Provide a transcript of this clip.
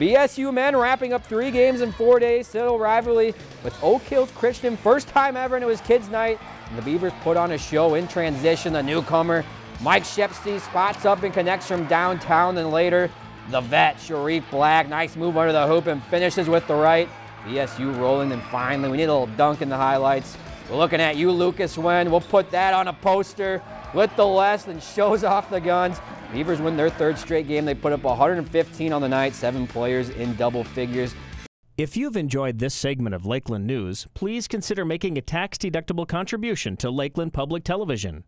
BSU men wrapping up three games in four days, still rivalry with Oak Hills Christian, first time ever into his kids' night. And the Beavers put on a show in transition. The newcomer, Mike Shepsty, spots up and connects from downtown. And later, the vet, Sharif Black, nice move under the hoop and finishes with the right. BSU rolling. And finally, we need a little dunk in the highlights. We're looking at you, Lucas Wen. We'll put that on a poster with the less and shows off the guns. Beavers win their third straight game. They put up 115 on the night, seven players in double figures. If you've enjoyed this segment of Lakeland News, please consider making a tax-deductible contribution to Lakeland Public Television.